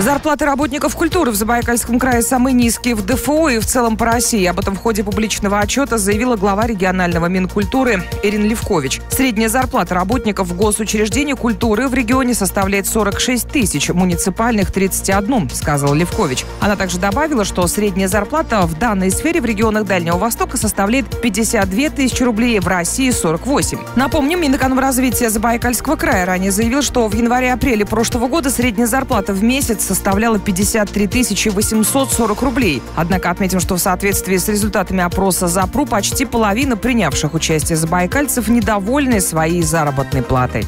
Зарплаты работников культуры в Забайкальском крае самые низкие в ДФО и в целом по России. Об этом в ходе публичного отчета заявила глава регионального Минкультуры Ирина Левкович. Средняя зарплата работников в госучреждении культуры в регионе составляет 46 тысяч, муниципальных 31, сказала Левкович. Она также добавила, что средняя зарплата в данной сфере в регионах Дальнего Востока составляет 52 тысячи рублей, в России 48. Напомним, Минэкономразвития Забайкальского края ранее заявил, что в январе-апреле прошлого года средняя зарплата в месяц составляла 53 840 рублей. Однако отметим, что в соответствии с результатами опроса ЗАПРУ почти половина принявших участие забайкальцев недовольны своей заработной платой.